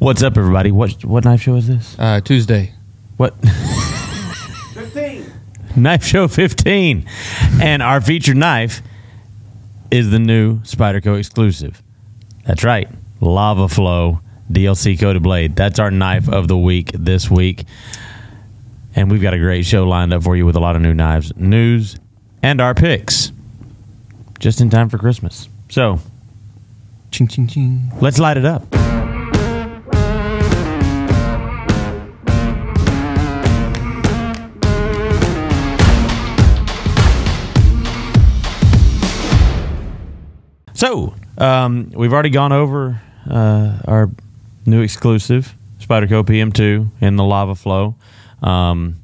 What's up, everybody? What what knife show is this? Uh, Tuesday. What? 15. Knife Show 15. And our featured knife is the new Spyderco exclusive. That's right. Lava Flow DLC coated blade. That's our knife of the week this week. And we've got a great show lined up for you with a lot of new knives, news, and our picks. Just in time for Christmas. So, Ching ching ching. let's light it up. So, um, we've already gone over uh, our new exclusive Spyderco PM2 in the lava flow. Um,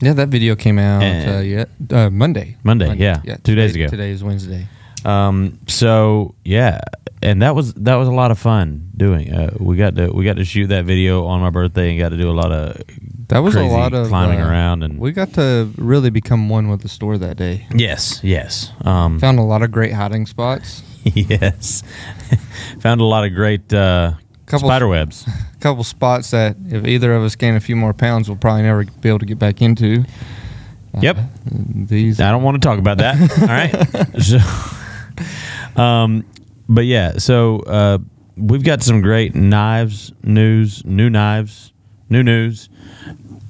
Yeah, that video came out uh, yeah, uh, Monday. Monday, yeah, two days ago. Today is Wednesday. Um, so yeah, and that was that was a lot of fun doing. Uh, we got to we got to shoot that video on my birthday and got to do a lot of That was a lot of climbing uh, around and We got to really become one with the store that day. yes, yes, um, Found a lot of great hiding spots. yes, found a lot of great uh, Couple- spider webs. A couple spots that if either of us gain a few more pounds, we'll probably never be able to get back into. Uh, Yep. These. I don't want to talk about that. All right. So, um, but yeah, so uh, we've got some great knives, news, new knives, new news,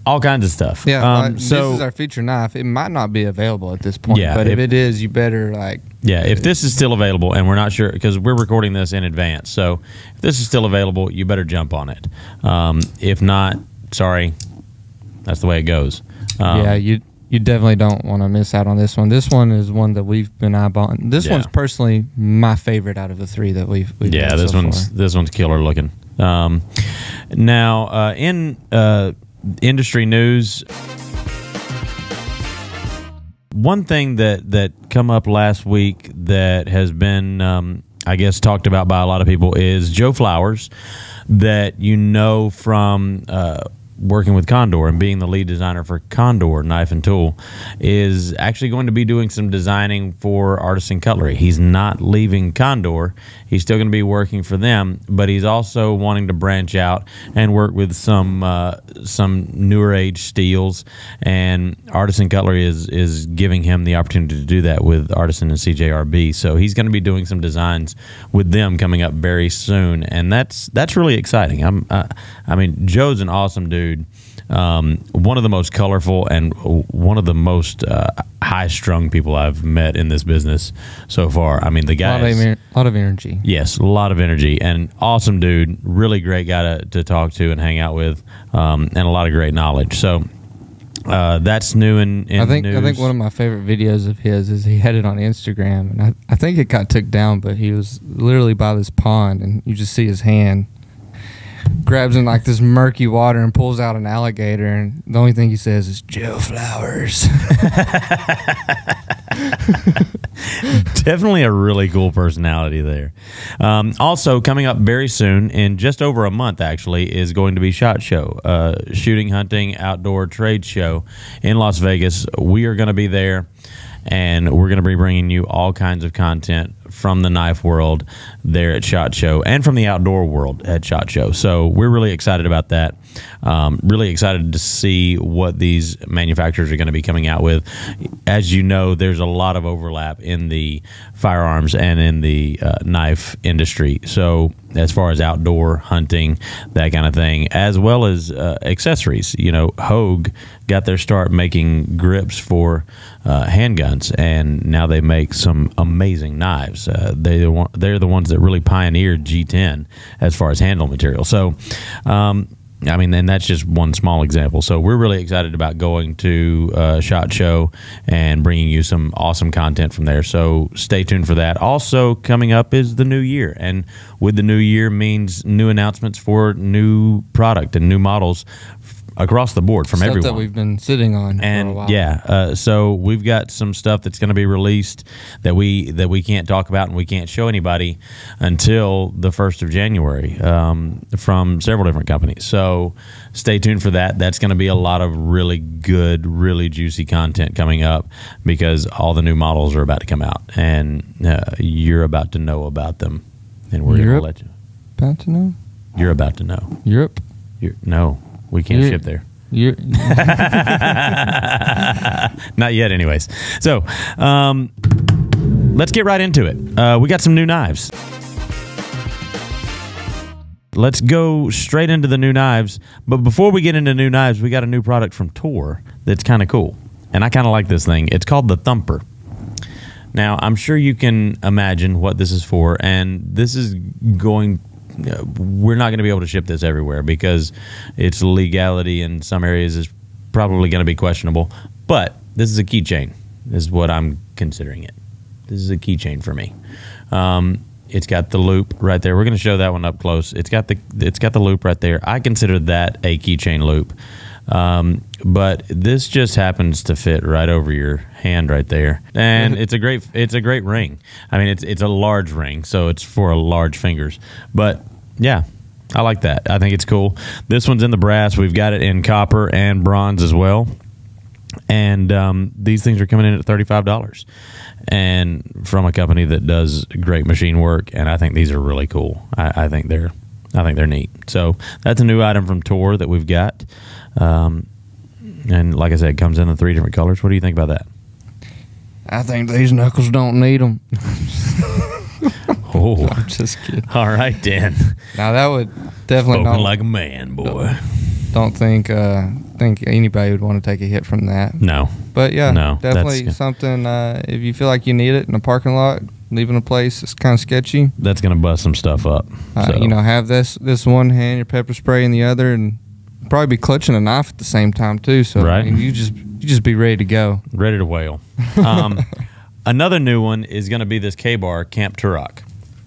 all kinds of stuff. Yeah, Um, like, so this is our feature knife. It might not be available at this point, Yeah, but if if- it is, you better like yeah, if this is still available, and we're not sure because we're recording this in advance, so if this is still available, you better jump on it. Um, if not, sorry, that's the way it goes. Um, yeah, you you definitely don't want to miss out on this one. This one is one that we've been eyeballing. This Yeah. one's personally my favorite out of the three that we've. we've yeah, this so one's far. this one's killer looking. Um, now, uh, in uh, industry news, one thing that that come up last week that has been, um, I guess, talked about by a lot of people is Joe Flowers, that you know from. Uh, Working with Condor and being the lead designer for Condor Knife and Tool is actually going to be doing some designing for Artisan Cutlery. He's not leaving Condor. He's still going to be working for them, but he's also wanting to branch out and work with some uh, some newer age steels. And Artisan Cutlery is is giving him the opportunity to do that with Artisan and CJRB. So he's going to be doing some designs with them coming up very soon, and that's that's really exciting. I'm uh, I mean Joe's an awesome dude. Um, one of the most colorful and one of the most uh, high strung people I've met in this business so far. I mean, the a lot, guy. of, ener- lot of energy. Yes, a lot of energy and awesome dude. Really great guy to, to talk to and hang out with, um, and a lot of great knowledge. So uh, that's new in, in I think news. I think one of my favorite videos of his is he had it on Instagram, and I, I think it got took down, but he was literally by this pond, and you just see his hand grabs in like this murky water and pulls out an alligator, and the only thing he says is Joe Flowers. Definitely a really cool personality there. Um, also, coming up very soon, in just over a month, actually, is going to be Shot Show, uh, shooting, hunting, outdoor trade show in Las Vegas. We are going to be there, and we're going to be bringing you all kinds of content from the knife world there at Shot Show and from the outdoor world at Shot Show. So we're really excited about that. Um, really excited to see what these manufacturers are going to be coming out with. As you know, there's a lot of overlap in the firearms and in the uh, knife industry. So as far as outdoor hunting, that kind of thing, as well as uh, accessories, you know, Hogue got their start making grips for uh, handguns, and now they make some amazing knives. Uh, they they're the ones that really pioneered G10 as far as handle material. So. Um, I mean, and that's just one small example. So we're really excited about going to uh, Shot Show and bringing you some awesome content from there. So stay tuned for that. Also coming up is the new year, and with the new year means new announcements for new product and new models across the board from Stuff everyone that we've been sitting on for a and while. yeah, uh, so we've got some stuff that's going to be released that we that we can't talk about and we can't show anybody until the first of January um, from several different companies. So stay tuned for that. That's going to be a lot of really good, really juicy content coming up because all the new models are about to come out and uh, you're about to know about them, and we're going to let you. about to know. You're about to know. Europe. You're, no, we can't You're- ship there. You're, Not yet, anyways. So, um, let's get right into it. Uh, we got some new knives. Let's go straight into the new knives. But before we get into new knives, we got a new product from Toor that's kind of cool. And I kind of like this thing. It's called the Thumper. Now, I'm sure you can imagine what this is for, and this is going. Uh, We're not going to be able to ship this everywhere because its legality in some areas is probably going to be questionable. But this is a keychain, is what I'm considering it. This is a keychain for me. Um, it's got the loop right there. We're going to show that one up close. It's got the it's got the loop right there. I consider that a keychain loop. Um, but this just happens to fit right over your hand right there, and it's a great it's a great ring. I mean, it's it's a large ring, so it's for large fingers. But yeah, I like that. I think it's cool. This one's in the brass. We've got it in copper and bronze as well, and um, these things are coming in at thirty five dollars, and from a company that does great machine work. And I think these are really cool. I, I think they're I think they're neat. So that's a new item from Toor that we've got. Um, and like I said, it comes in the three different colors. What do you think about that? I think these knuckles don't need them. Oh, I'm just kidding. all right, Dan. Now that would definitely Spoken not. like a man, boy. don't think uh, think anybody would want to take a hit from that. No, But yeah, No, definitely something. Uh, if you feel like you need it in a parking lot, leaving a place that's kind of sketchy. that's gonna bust some stuff up. Uh, So, You know, have this this one hand, your pepper spray in the other, and probably be clutching a knife at the same time too. So I Right. mean, you just you just be ready to go. ready to wail. Um, another new one is going to be this Ka-Bar Camp Turok.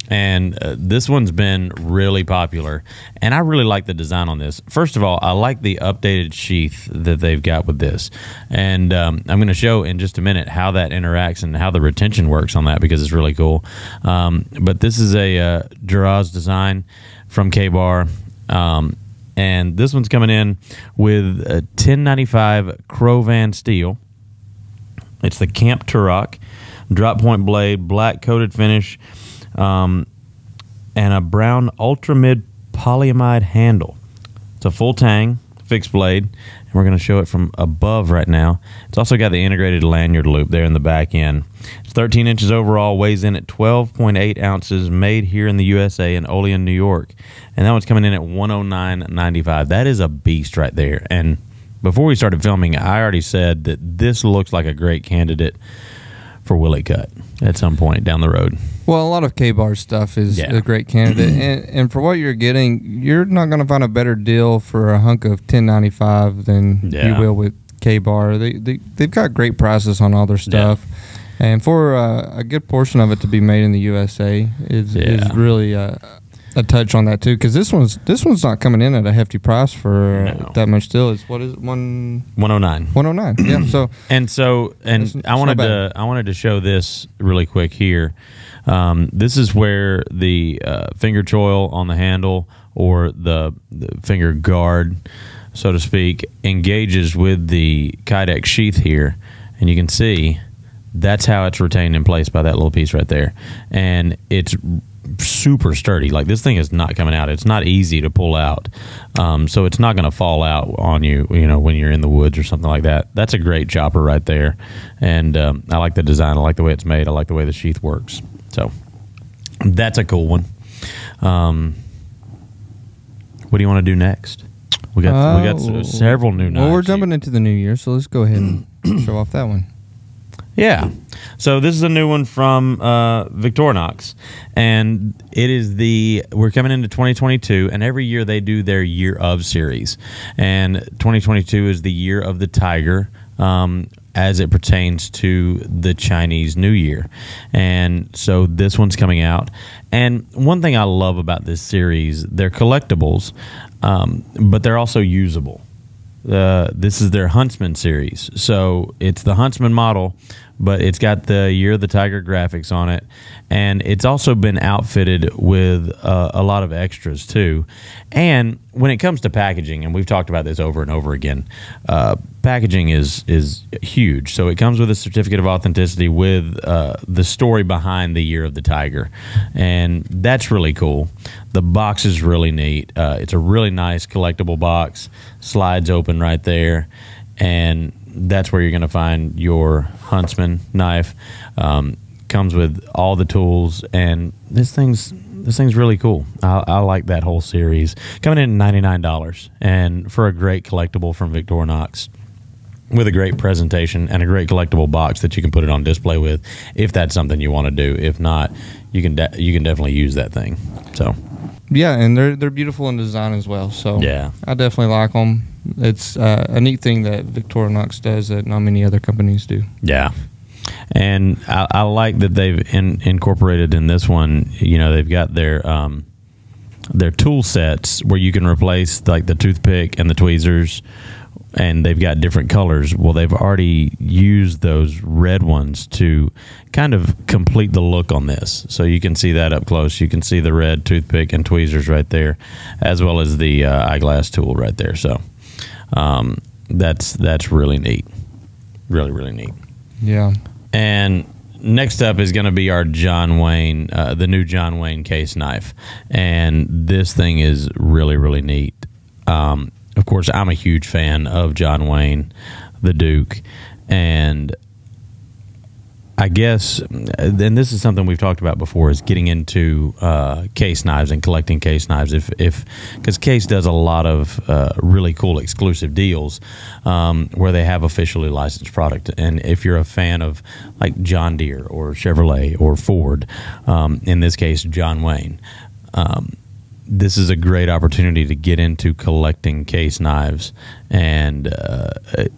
And uh, this one's been really popular. And I really like the design on this. First of all, I like the updated sheath that they've got with this. And um, I'm going to show in just a minute how that interacts and how the retention works on that because it's really cool. Um, but this is a uh, design from Ka-Bar. Um, and this one's coming in with a 1095 Crovan steel. It's the Camp Turok drop point blade, black coated finish, um, and a brown Ultramid polyamide handle. It's a full tang fixed blade, and we're going to show it from above right now. It's also got the integrated lanyard loop there in the back end. It's 13 inches overall, weighs in at 12.8 ounces, made here in the USA in Olean, New York, and that one's coming in at 109.95. That is a beast right there, and. Before we started filming, I already said that this looks like a great candidate for Willie Cut at some point down the road. Well, a lot of Ka-Bar stuff is Yeah. a great candidate, and, and for what you're getting, you're not going to find a better deal for a hunk of 1095 than Yeah. you will with Ka-Bar. They, they they've got great prices on all their stuff, and for uh, a good portion of it to be made in the USA is is really uh, a touch on that too. Because this one's this one's not coming in at a hefty price for No. that much. Still, it's what is it one 109. one oh nine? Yeah, so And so, and I wanted to, I wanted to show this really quick here. Um, this is where the uh, finger choil on the handle or the, the finger guard, so to speak, engages with the Kydex sheath here, and you can see that's how it's retained in place by that little piece right there, and it's super sturdy. Like this thing is not coming out. It's not easy to pull out, um, so it's not going to fall out on you. You know, when you're in the woods or something like that. That's a great chopper right there, and um, I like the design. I like the way it's made. I like the way the sheath works. So that's a cool one. Um, what do you want to do next? We got we got Oh. s- several new well, we're here. jumping into the new year, so let's go ahead and show off that one. Yeah. So this is a new one from uh, Victorinox, and it is the we're coming into 2022, and every year they do their year of series, and 2022 is the year of the tiger. Um, as it pertains to the Chinese New Year. And so this one's coming out. And one thing I love about this series, they're collectibles, um, but they're also usable. Uh, this is their Huntsman series. So it's the Huntsman model, but it's got the Year of the Tiger graphics on it. And it's also been outfitted with uh, a lot of extras, too. And when it comes to packaging, and we've talked about this over and over again, uh, packaging is is huge. So it comes with a certificate of authenticity with uh, the story behind the year of the tiger, and that's really cool. The box is really neat. Uh, it's a really nice collectible box. Slides open right there, and that's where you're going to find your huntsman knife. Um, comes with all the tools, and this thing's this thing's really cool. I, I like that whole series. Coming in ninety nine dollars, and for a great collectible from Victorinox, with a great presentation and a great collectible box that you can put it on display with, if that's something you want to do. If not, you can you can definitely use that thing. So Yeah, and they're they're beautiful in design as well. So yeah, I definitely like them. It's uh, a neat thing that Victorinox does that not many other companies do. Yeah. And I, I like that they've in, incorporated in this one. You know, they've got their um, their tool sets where you can replace like the toothpick and the tweezers, and they've got different colors. Well, they've already used those red ones to kind of complete the look on this. So you can see that up close. You can see the red toothpick and tweezers right there, as well as the uh, eyeglass tool right there. So um, that's that's really neat. Really, really neat. Yeah. And next up is going to be our John Wayne, uh, the new John Wayne case knife. And this thing is really, really neat. Um, of course, I'm a huge fan of John Wayne, the Duke. And I guess, and this is something we've talked about before, is getting into uh, case knives and collecting case knives. If, if, because Case does a lot of uh, really cool exclusive deals um, where they have officially licensed product. And if you're a fan of like John Deere or Chevrolet or Ford, um, in this case John Wayne, um, this is a great opportunity to get into collecting case knives, and uh,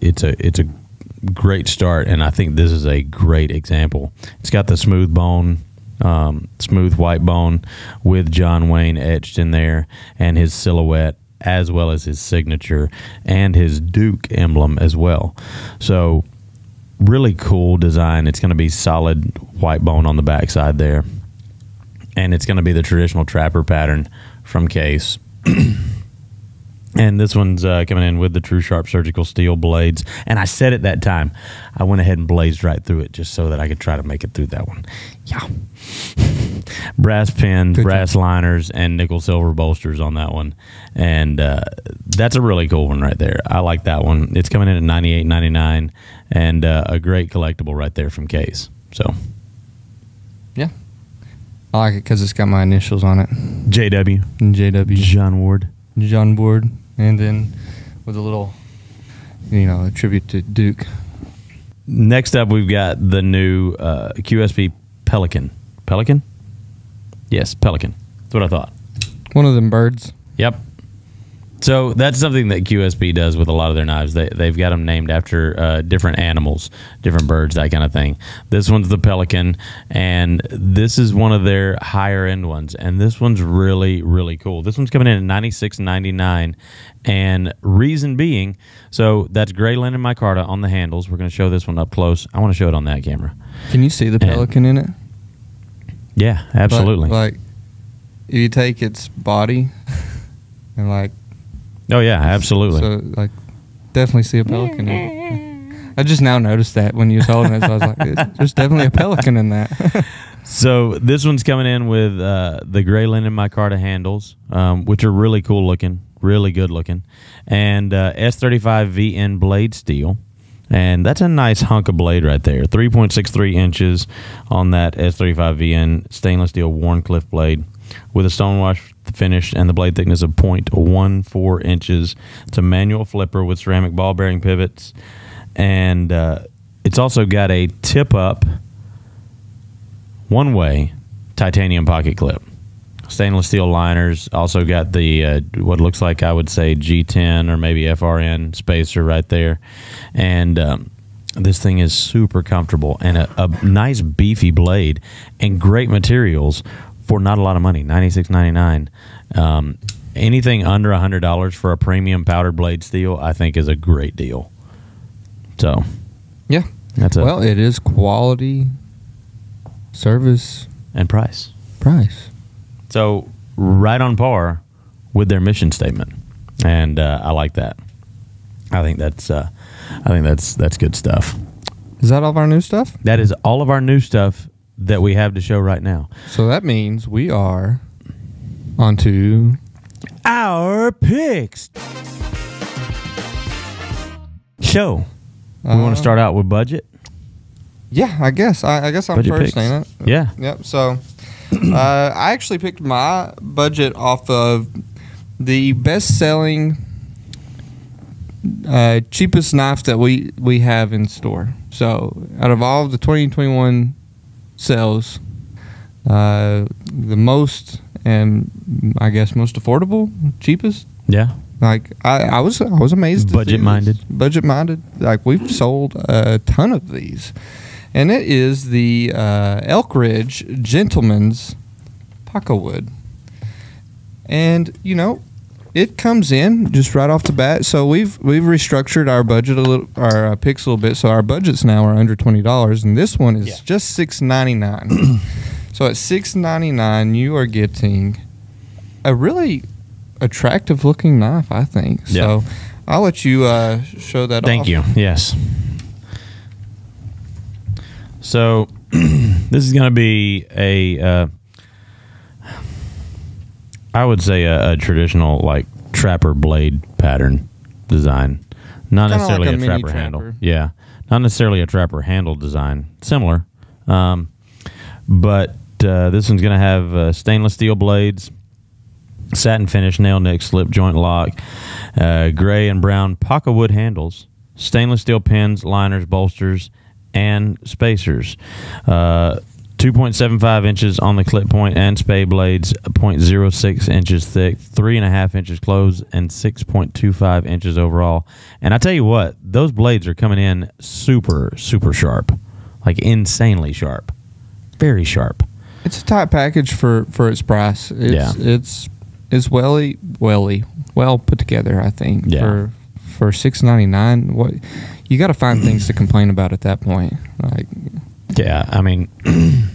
it's a it's a great start, and I think this is a great example. It's got the smooth bone, um, smooth white bone with John Wayne etched in there, and his silhouette, as well as his signature and his Duke emblem as well. So, really cool design. It's going to be solid white bone on the backside there, and it's going to be the traditional trapper pattern from Case. And this one's uh, coming in with the Tru-Sharp surgical steel blades. And I said at that time, I went ahead and blazed right through it just so that I could try to make it through that one. Yeah. brass pins, Good brass liners, and nickel silver bolsters on that one. And uh, that's a really cool one right there. I like that one. It's coming in at ninety eight ninety nine, and uh, a great collectible right there from Case. So. I like it because it's got my initials on it. JW And JW. John Ward. John Board. And then with a little, you know, a tribute to Duke. Next up, we've got the new uh, QSP Pelican. Pelican? Yes, Pelican. That's what I thought. One of them birds. Yep. So that's something that QSP does with a lot of their knives. They, they've got them named after uh, different animals, different birds, that kind of thing. This one's the pelican, and this is one of their higher end ones. And this one's really, really cool. This one's coming in at ninety six ninety nine, and reason being, so that's gray linen micarta on the handles. We're going to show this one up close. I want to show it on that camera. Can you see the pelican in it? Yeah, absolutely. Like, like, if you take its body and like, oh yeah, absolutely. so like, definitely see a pelican in it. I just now noticed that when you was holding it, so I was like, "There's definitely a pelican in that." So this one's coming in with uh, the gray linen micarta handles, um, which are really cool looking, really good looking, and uh, S35 VN blade steel. And that's a nice hunk of blade right there. 3.63 inches on that S35 VN stainless steel Wharncliffe blade with a stonewash finish and the blade thickness of 0.14 inches. It's a manual flipper with ceramic ball bearing pivots. And uh, it's also got a tip up one way titanium pocket clip. Stainless steel liners. Also got the uh, what looks like I would say G10 or maybe FRN spacer right there, and um, this thing is super comfortable and a, a nice beefy blade and great materials for not a lot of money. Ninety six ninety nine. Um, anything under hundred dollars for a premium powdered blade steel, I think, is a great deal. So yeah. that's a Well, it is quality service and price. price. So right on par with their mission statement, and uh, I like that. I think that's uh, I think that's that's good stuff. Is that all of our new stuff? That is all of our new stuff that we have to show right now. So that means we are on to Our picks. Show. We want Uh, to start out with budget. Yeah, I guess. I, I guess I'm Budget first, picks. it? Yeah. Yep. So, uh, I actually picked my budget off of the best-selling, uh, cheapest knife that we we have in store. So, out of all of the 2021 sales, uh, the most and I guess most affordable, cheapest. Yeah. Like I, I was, I was amazed. Budget minded. Budget minded. Like we've sold a ton of these, and it is the uh, Elk Ridge Gentleman's Pakkawood, and you know, it comes in just right off the bat. So we've we've restructured our budget a little, our uh, picks a little bit. So our budgets now are under twenty dollars, and this one is Yeah. just six ninety nine. so at six ninety nine, you are getting a really attractive looking knife, I think. Yeah. So I'll let you uh, show that Thank off. you. Yes. So this is going to be a, uh, I would say a, a traditional like trapper blade pattern design, not Kinda necessarily like a a, mini trapper, handle. Yeah, not necessarily a trapper handle design. Similar, um, but uh, this one's going to have uh, stainless steel blades, satin finish, nail nick, slip joint lock, uh, gray and brown Pakkawood handles, stainless steel pins, liners, bolsters, and spacers. Uh, 2.75 inches on the clip point and spay blades, 0.06 inches thick, three and a half inches closed, and 6.25 inches overall. And I tell you what, those blades are coming in super, super sharp, like insanely sharp, very sharp. It's a tight package for for its price. It's, Yeah. it's it's welly welly well put together. I think Yeah. for for six ninety nine. What you got to find things to complain about at that point. Like Yeah, I mean,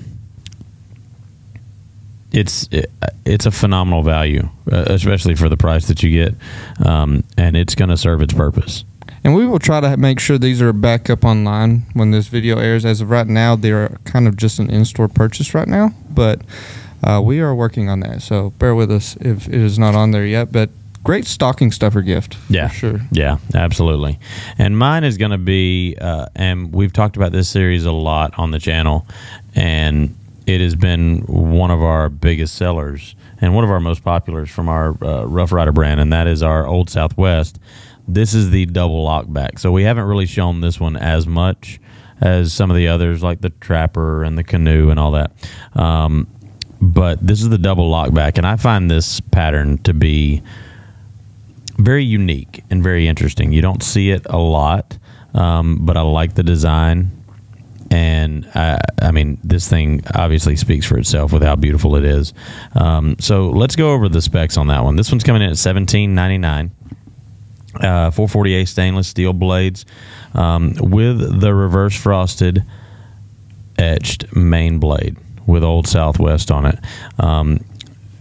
it's it, it's a phenomenal value, uh, especially for the price that you get, um, and it's going to serve its purpose. And we will try to make sure these are back up online when this video airs. As of right now, they're kind of just an in-store purchase right now, but uh, we are working on that. So bear with us if it is not on there yet. But great stocking stuffer gift, Yeah. for sure. Yeah, absolutely. And mine is going to be, uh, and we've talked about this series a lot on the channel, and it has been one of our biggest sellers and one of our most populars from our uh, Rough Ryder brand, and that is our Old Southwest. This is the double lockback. So we haven't really shown this one as much as some of the others, like the Trapper and the Canoe and all that. Um, but this is the double lockback, and I find this pattern to be very unique and very interesting. You don't see it a lot, um, but I like the design. And I, I mean, this thing obviously speaks for itself with how beautiful it is. Um, so let's go over the specs on that one. This one's coming in at seventeen ninety nine. Uh, 448 stainless steel blades um, with the reverse frosted etched main blade with Old Southwest on it. Um,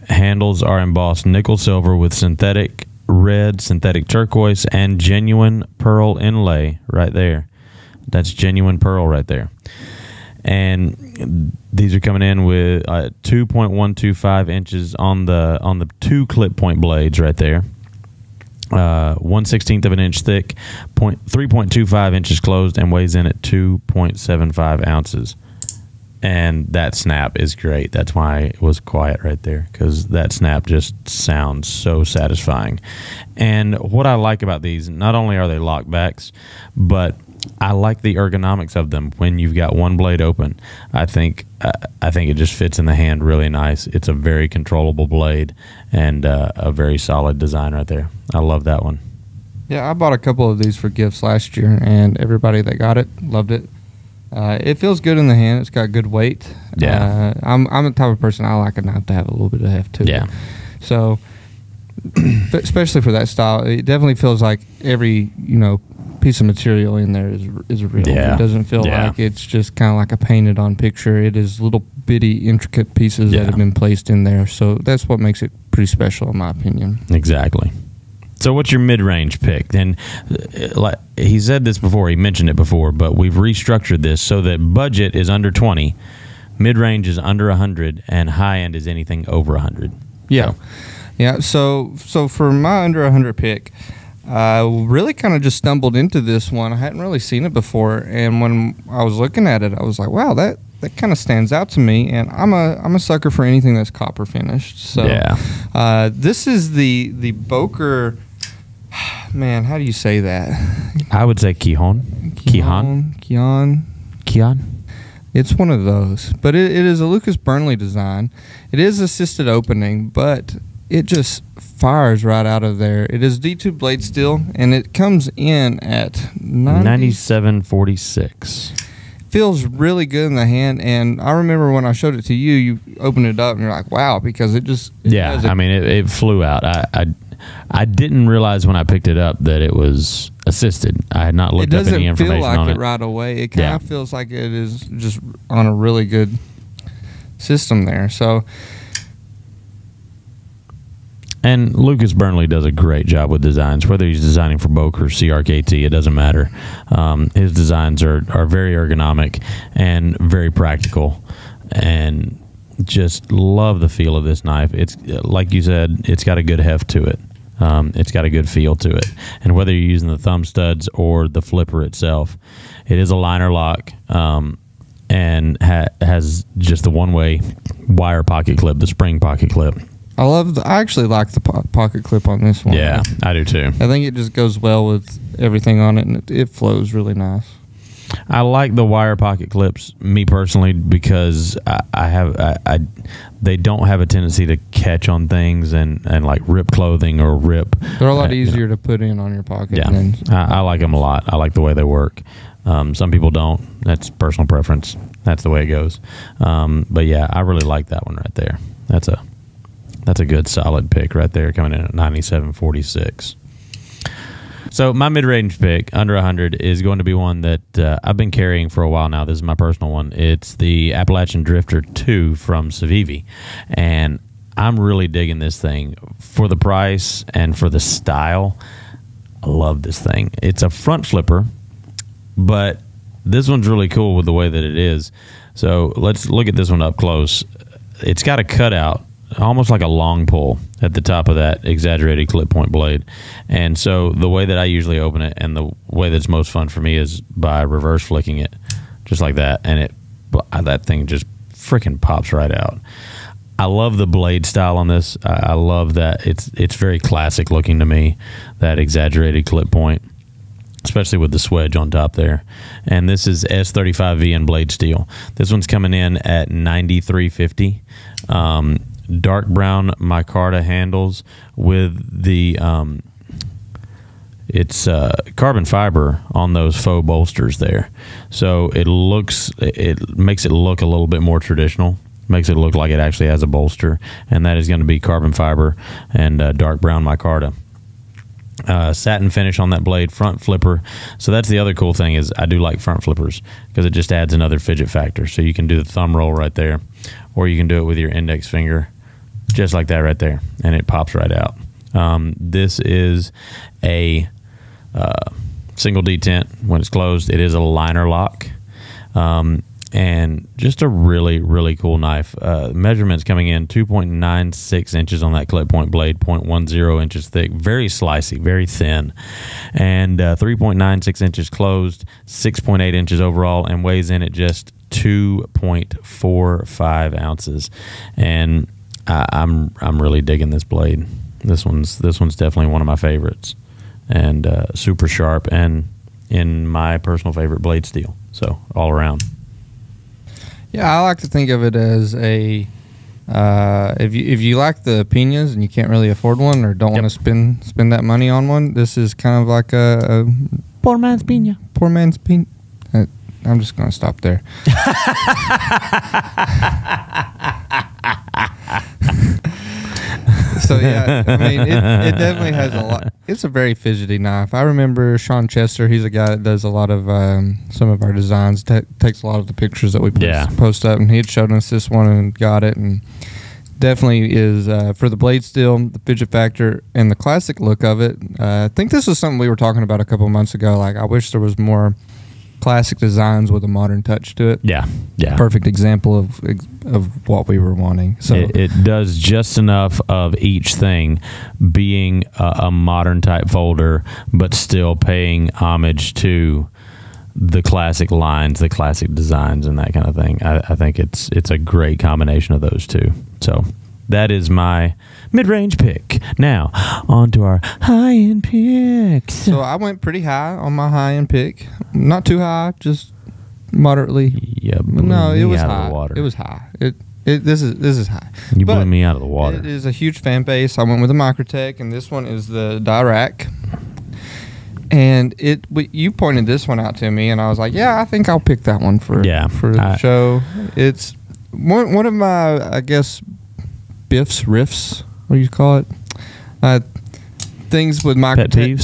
handles are embossed nickel silver with synthetic red, synthetic turquoise, and genuine pearl inlay right there. That's genuine pearl right there. And these are coming in with uh, 2.125 inches on the on the two clip point blades right there. Uh, one sixteenth of an inch thick, point three point two five inches closed, and weighs in at two point seven five ounces and that snap is great. That's why it was quiet right there because that snap just sounds so satisfying. And what I like about these, not only are they lockbacks, but I like the ergonomics of them. When you've got one blade open, I think uh, I think it just fits in the hand really nice. It's a very controllable blade and uh, a very solid design right there. I love that one. Yeah, I bought a couple of these for gifts last year, and everybody that got it loved it. Uh, it feels good in the hand. It's got good weight. Yeah. uh, I'm I'm the type of person I like a knife to have a little bit of heft to Yeah. it. So, especially for that style, it definitely feels like every you know piece of material in there is is real. Yeah. It doesn't feel Yeah. like it's just kind of like a painted on picture. It is little bitty intricate pieces Yeah. that have been placed in there. So that's what makes it pretty special, in my opinion. Exactly. So what's your mid-range pick? And uh, like he said this before, he mentioned it before, but we've restructured this so that budget is under 20, mid-range is under 100 and high end is anything over 100. Yeah, So- yeah. So so for my under 100 pick, I really kind of just stumbled into this one. I hadn't really seen it before, and when I was looking at it, I was like, wow, that that kind of stands out to me. And I'm a I'm a sucker for anything that's copper finished. So Yeah. uh, this is the the Boker. Man, how do you say that? I would say Kihon. Kihan. Kion. Kian. It's one of those, but it, it is a Lucas Burnley design. It is assisted opening, but it just fires right out of there. It is D2 blade steel, and it comes in at 90, 9746. Feels really good in the hand, and I remember when I showed it to you, you opened it up and you're like, "Wow!" Because it just it Yeah, I mean it, it flew out. I, I I didn't realize when I picked it up that it was assisted. I had not looked up doesn't any feel information like on it it. right away. It kind Yeah. of feels like it is just on a really good system there. So And Lucas Burnley does a great job with designs, whether he's designing for Boker or CRKT, it doesn't matter. Um, his designs are, are very ergonomic and very practical, and just love the feel of this knife. It's like you said, it's got a good heft to it. Um, it's got a good feel to it, and whether you're using the thumb studs or the flipper itself, it is a liner lock. Um, and ha- has just the one-way wire pocket clip, the spring pocket clip. I love. The, I actually like the po- pocket clip on this one. Yeah, I do too. I think it just goes well with everything on it, and it, it flows really nice. I like the wire pocket clips, me personally, because I, I have I, I they don't have a tendency to catch on things and, and like rip clothing or rip. They're a lot uh, you know. easier to put in on your pocket. Yeah, Than, I, I like them a lot. I like the way they work. Um, some people don't. That's personal preference. That's the way it goes. Um, but yeah, I really like that one right there. That's a that's a good solid pick right there, coming in at ninety seven forty six. So my mid-range pick under 100 is going to be one that uh, I've been carrying for a while now. This is my personal one. It's the Appalachian Drifter 2 from Civivi, and I'm really digging this thing for the price and for the style. I love this thing. It's a front flipper, but this one's really cool with the way that it is. So let's look at this one up close. It's got a cutout, almost like a long pull at the top of that exaggerated clip point blade. And so the way that I usually open it and the way that's most fun for me is by reverse flicking it, just like that. And it that thing just freaking pops right out. I love the blade style on this. I, love that it's it's very classic looking to me. That exaggerated clip point, especially with the swedge on top there. And this is S35VN blade steel. This one's coming in at 9350. Um, dark brown micarta handles with the um, it's uh, carbon fiber on those faux bolsters there, so it looks it makes it look a little bit more traditional. Makes it look like it actually has a bolster, and that is going to be carbon fiber and uh, dark brown micarta. Uh, satin finish on that blade, front flipper. So that's the other cool thing is I do like front flippers because it just adds another fidget factor. So you can do the thumb roll right there, or you can do it with your index finger, just like that right there, and it pops right out. Um, this is a uh, single detent when it's closed. It is a liner lock. Um, and just a really, really cool knife. Uh, measurements coming in 2.96 inches on that clip point blade, 0.10 inches thick, very slicey, very thin, and uh, 3.96 inches closed, 6.8 inches overall, and weighs in at just 2.45 ounces. And I, I'm I'm really digging this blade. This one's this one's definitely one of my favorites, and uh, super sharp, and in my personal favorite blade steel. So all around. Yeah, I like to think of it as a uh, if you if you like the pinas and you can't really afford one or don't want to spend spend that money on one, this is kind of like a, a Poor man's pina. poor man's pin. Uh, I'm just gonna stop there. so yeah, I mean, it, it definitely has a lot. It's a very fidgety knife. I remember Sean Chester. He's a guy that does a lot of um, some of our designs. ta takes a lot of the pictures that we post, Yeah. post up, and he had shown us this one and got it, and definitely is uh, for the blade steel, the fidget factor, and the classic look of it. Uh, I think this is something we were talking about a couple months ago. Like, I wish there was more classic designs with a modern touch to it. Yeah, yeah. Perfect example of of what we were wanting. So it, it does just enough of each thing being a, a modern type folder, but still paying homage to the classic lines, the classic designs, and that kind of thing. I, I think it's it's a great combination of those two. So that is my mid-range pick. Now on to our high-end picks. So I went pretty high on my high-end pick. Not too high, just moderately. Yeah, no, it was high. Water. It was high. It, it this is this is high. you blew me out of the water. It is a huge fan base. I went with the Microtech, and this one is the Dirac. And it, you pointed this one out to me, and I was like, "Yeah, I think I'll pick that one for Yeah, for the I- show." It's one one of my, I guess, biffs riffs. What do you call it? Uh, things with Microtech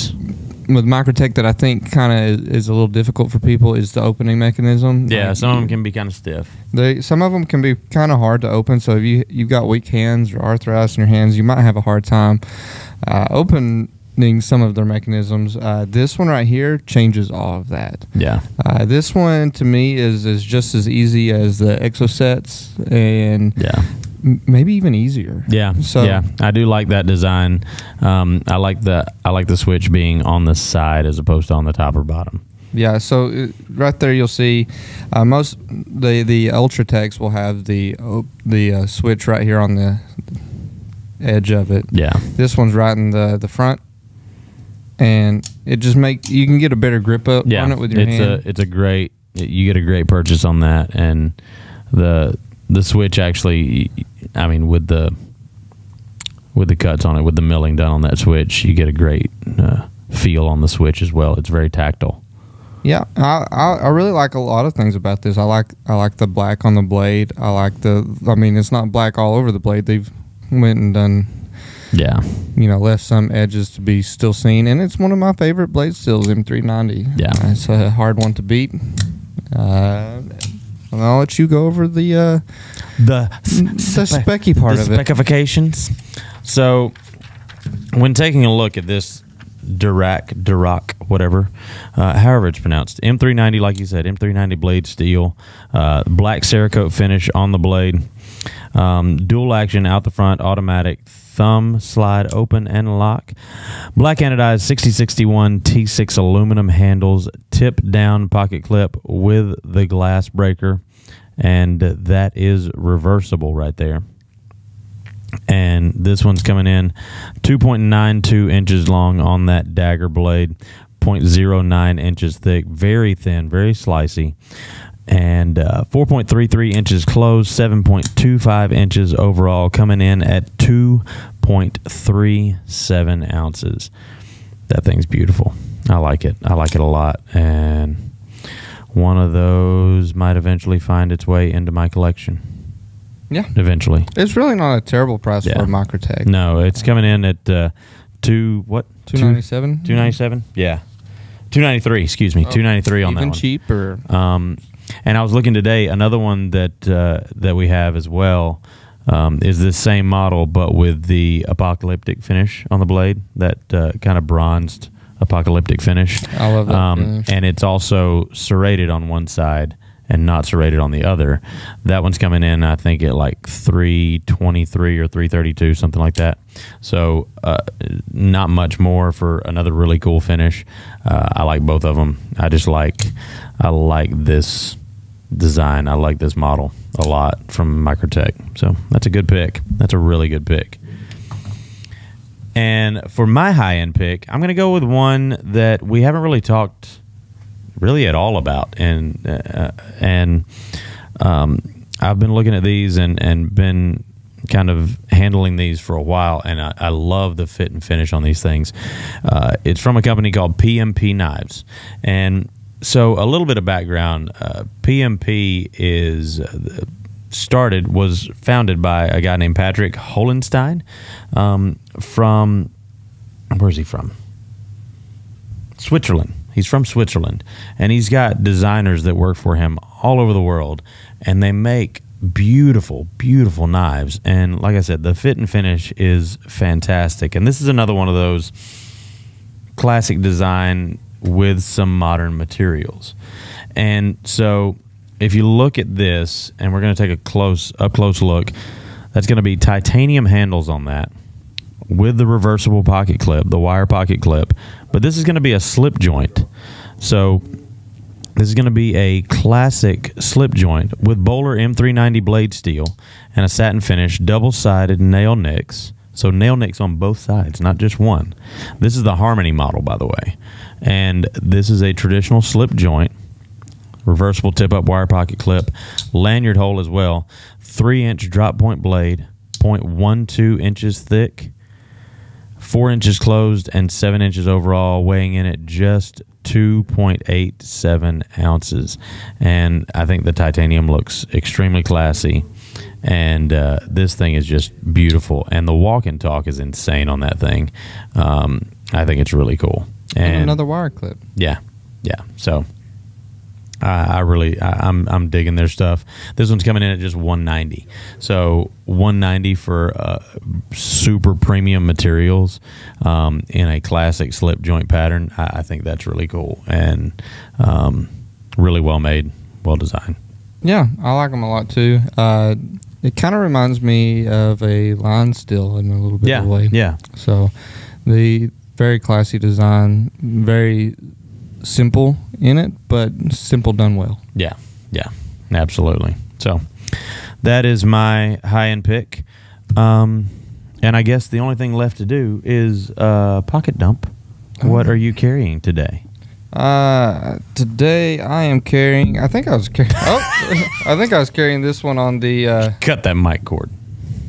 with Microtech that I think kind of is, is a little difficult for people is the opening mechanism. Yeah, Like, some of them can be kind of stiff. they some of them can be kind of hard to open. So if you you've got weak hands or arthritis in your hands, you might have a hard time uh, opening some of their mechanisms. Uh, this one right here changes all of that. Yeah, Uh, this one to me is is just as easy as the Exocets and yeah. Maybe even easier. Yeah, So- yeah, I do like that design. Um, I like the I like the switch being on the side as opposed to on the top or bottom. Yeah, so uh, right there you'll see uh, most the the Ultratechs will have the oh, the uh, switch right here on the edge of it. Yeah, This one's right in the the front, and it just make you can get a better grip up yeah. on it with your it's hand. a it's a great you get a great purchase on that, and the the switch actually, I mean, with the with the cuts on it, with the milling done on that switch, you get a great uh, feel on the switch as well. It's very tactile. yeah, I, I I really like a lot of things about this. I like I like the black on the blade. I like the. I mean, it's not black all over the blade. They've went and done Yeah, you know, left some edges to be still seen, and it's one of my favorite blade steels, M390. Yeah. It's a hard one to beat. Uh, and I'll let you go over the uh, the the specky part the of it. specifications. So, when taking a look at this Dirac, Dirac, whatever, uh, however it's pronounced, M390, like you said, M390 blade steel, uh, black Cerakote finish on the blade, um, dual action out the front, automatic thumb slide open and lock, black anodized 6061 T6 aluminum handles, tip down pocket clip with the glass breaker, and that is reversible right there. And this one's coming in 2.92 inches long on that dagger blade 0.09 inches thick very thin very slicey and uh, 4.33 inches closed 7.25 inches overall coming in at 2.37 ounces that thing's beautiful i like it i like it a lot and one of those might eventually find its way into my collection Yeah. eventually It's really not a terrible price Yeah. for a Microtech. no, it's coming in at uh, two what? two ninety seven. Two ninety seven. Yeah, two ninety three. Excuse me, two ninety three on that Even one. cheaper. Um, and I was looking today. Another one that uh, that we have as well um, is this same model, but with the apocalyptic finish on the blade. That uh, kind of bronzed apocalyptic finish. I love that Um, and it's also serrated on one side and not serrated on the other. That one's coming in, I think, at like three twenty three or three thirty two, something like that. So, uh, not much more for another really cool finish. Uh, I like both of them. I just like, I like this design. I like this model a lot from Microtech. So that's a good pick. That's a really good pick. And for my high end pick, I'm going to go with one that we haven't really talked really at all about, and uh, and um, I've been looking at these and and been kind of handling these for a while, and I, I love the fit and finish on these things. Uh, it's from a company called PMP Knives, and so a little bit of background: uh, PMP is. Uh, started was founded by a guy named Patrick Holenstein um, from where's he from? Switzerland. He's from Switzerland, and he's got designers that work for him all over the world, and they make beautiful, beautiful knives. And like I said, the fit and finish is fantastic. And this is another one of those classic design with some modern materials. And so if you look at this, and we're going to take a close up close look, that's going to be titanium handles on that with the reversible pocket clip, the wire pocket clip. But this is going to be a slip joint. So this is going to be a classic slip joint with Böhler M390 blade steel and a satin finish, double sided nail nicks. So nail nicks on both sides, not just one. This is the Harmony model, by the way. And this is a traditional slip joint, reversible tip up wire pocket clip, lanyard hole as well, three inch drop point blade, 0.12 inches thick, four inches closed, and seven inches overall, weighing in at just 2.87 ounces. And I think the titanium looks extremely classy. And uh, this thing is just beautiful. And the walk and talk is insane on that thing. Um, I think it's really cool. And, And another wire clip. yeah, yeah. So I, I really, I, I'm, I'm digging their stuff. This one's coming in at just 190. So 190 for uh, super premium materials um, in a classic slip joint pattern. I, I think that's really cool and um, really well made, well designed. Yeah, I like them a lot too. Uh, it kind of reminds me of a line still in a little bit Yeah, of a way. yeah, So the very classy design, very simple in it, but simple done well. yeah, yeah. Absolutely. So that is my high end pick. Um, and I guess the only thing left to do is uh, pocket dump. What Oh. are you carrying today? Uh, today I am carrying. I think I was carrying. Oh, I think I was carrying this one on the uh, Cut that mic cord.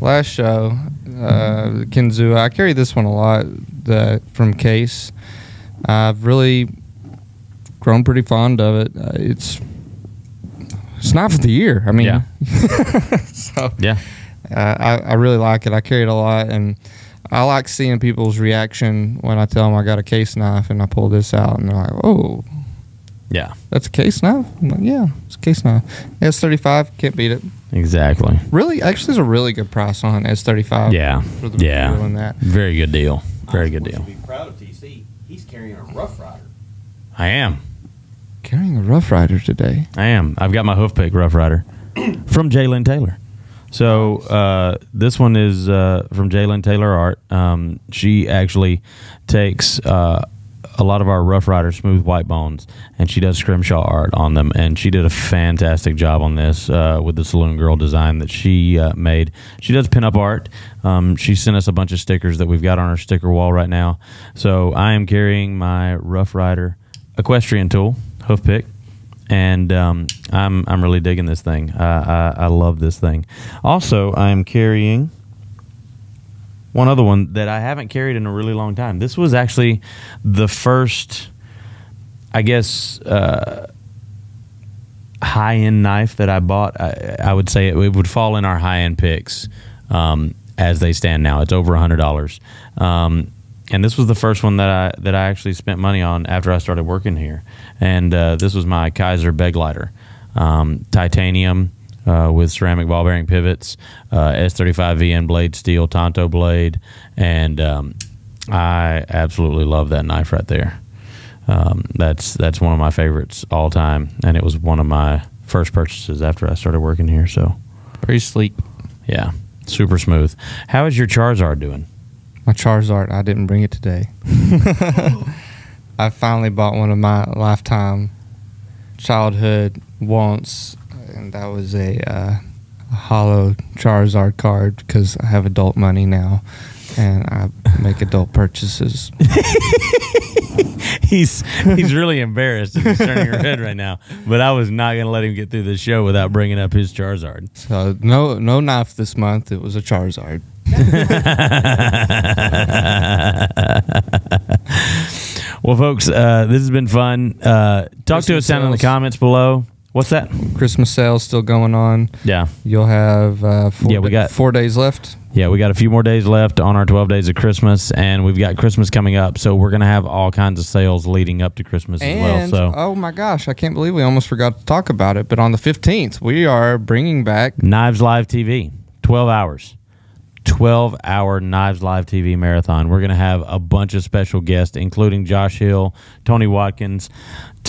last show. Uh, Kinzua. I carry this one a lot. The from Case. I've really grown pretty fond of it. Uh, it's it's knife of the year. I mean, Yeah. so Yeah. uh, I, I really like it. I carry it a lot, and I like seeing people's reaction when I tell them I got a case knife and I pull this out, and they're like, "Oh, Yeah. that's a case knife." I'm like, "Yeah, it's a case knife." S thirty five can't beat it. Exactly. Really, actually, it's a really good price on S thirty five. Yeah. for the Yeah. material that. Very good deal. Very I good want you deal. Be proud of TC. He's carrying a Rough Ryder. I am. Carrying a Rough Ryder today. I am. I've got my hoof pick Rough Ryder from Jalen Taylor. So uh, this one is uh, from Jalen Taylor Art. Um, she actually takes uh, a lot of our Rough Ryder smooth white bones, and she does scrimshaw art on them. And she did a fantastic job on this uh, with the Saloon Girl design that she uh, made. She does pinup art. Um, she sent us a bunch of stickers that we've got on our sticker wall right now. So I am carrying my Rough Ryder equestrian tool hoof pick and um, I'm I'm really digging this thing. I, I I love this thing. Also, I'm carrying one other one that I haven't carried in a really long time. This was actually the first, I guess, uh, high end knife that I bought. I, I would say it, it would fall in our high end picks um, as they stand now. It's over a hundred dollars. Um, and this was the first one that I that I actually spent money on after I started working here. And uh, this was my Kizer Begleiter, um, titanium uh, with ceramic ball bearing pivots, uh, S35 VN blade steel, tanto blade, and um, I absolutely love that knife right there. Um, that's that's one of my favorites all time, and it was one of my first purchases after I started working here. So Very sleek. yeah, super smooth. How is your Charizard doing? My Charizard. I didn't bring it today. I finally bought one of my lifetime childhood wants, and that was a, uh, a hollow Charizard card because I have adult money now, and I make adult purchases. he's he's really embarrassed he's turning her head right now. But I was not going to let him get through the show without bringing up his Charizard. So no no knife this month. It was a Charizard. well, folks, uh, this has been fun. Uh, talk to us down in the comments below. What's that? Christmas sales still going on. Yeah. You'll have uh, four, Yeah, we got- four days left. Yeah, we got a few more days left on our 12 days of Christmas, and we've got Christmas coming up. So we're going to have all kinds of sales leading up to Christmas as well. So oh my gosh, I can't believe we almost forgot to talk about it. But on the fifteenth, we are bringing back. Knives Live TV, 12 hours. 12 hour Knives Live TV marathon. We're going to have a bunch of special guests, including Josh Hill, Tony Watkins.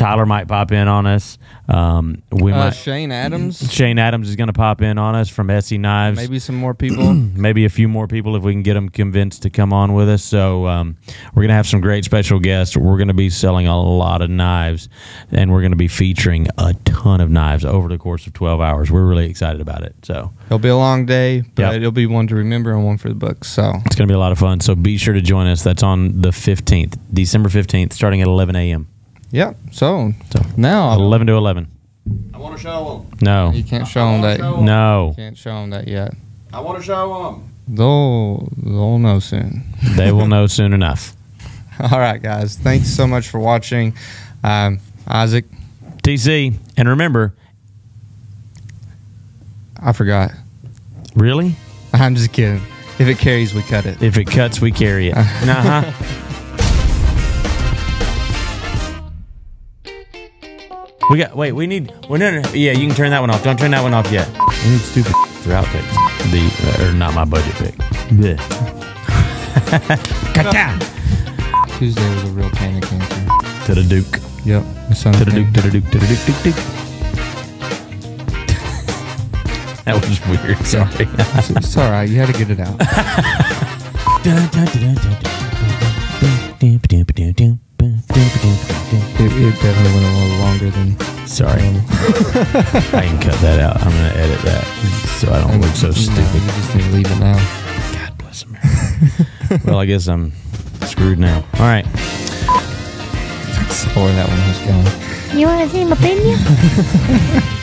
Tyler might pop in on us. Um, we Uh, might. Shane Adams, Shane Adams is going to pop in on us from SE Knives. maybe some more people. maybe a few more people if we can get them convinced to come on with us. So um, we're going to have some great special guests. We're going to be selling a lot of knives, and we're going to be featuring a ton of knives over the course of 12 hours. We're really excited about it. So It'll be a long day, but Yep. it'll be one to remember and one for the books. So it's going to be a lot of fun. So be sure to join us. That's on the 15th, December 15th, starting at 11 a.m. yeah. So, So now 11 to 11. I want to show them. No. you can't show them that. Show 'em. No. Can't show them that yet. I want to show them. They'll they'll know soon. They will know soon enough. All right, guys. Thanks so much for watching. Um, Isaac, TC. And remember, I forgot. really? I'm just kidding. If it carries, we cut it. If it cuts, we carry it. uh-huh. We got. Wait, we need. Well, no, no, no. Yeah, you can turn that one off. Don't turn that one off yet. We need stupid for outtakes. The or not my budget pick. Blech. Ka-cha! Tuesday was a real panic answer. to the Duke. Yep. my son's To the. Duke. To the Duke. To the Duke. Duke. Duke. that was weird. Sorry. It's, it's all right. You had to get it out. It, it definitely went a little longer than. Sorry. I can cut that out. I'm gonna edit that so I don't look so No, stupid. you just need to leave it now. God bless America. well, I guess I'm screwed now. All right. That's where that one was going. You want to see my opinion?